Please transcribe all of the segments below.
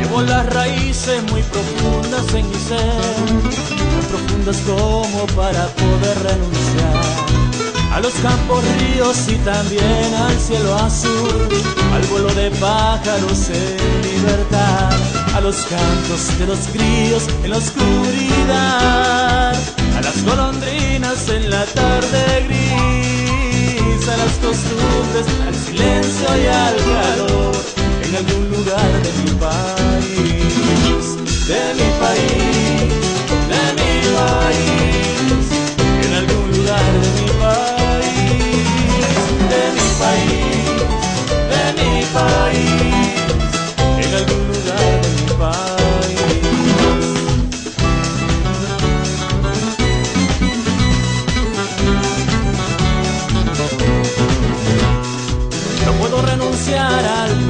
Llevo las raíces muy profundas en mi ser, tan profundas como para poder renunciar a los campos ríos y también al cielo azul, al vuelo de pájaros en libertad los cantos de los grillos en la oscuridad, a las golondrinas en la tarde gris, a las costumbres, al silencio y al calor, en algún lugar de mi país,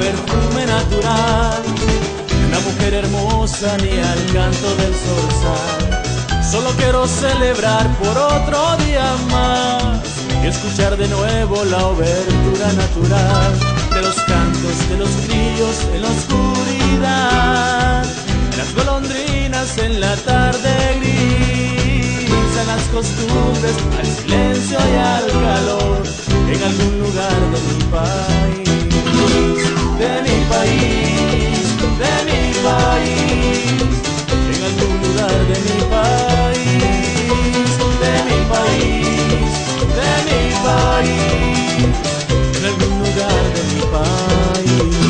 perfume natural una mujer hermosa ni al canto del zorzal. Solo quiero celebrar por otro día más y escuchar de nuevo la obertura natural de los cantos de los grillos en la oscuridad, las golondrinas en la tarde gris, a las costumbres, al silencio de mi país, de mi país, de mi país, en algún lugar de mi país.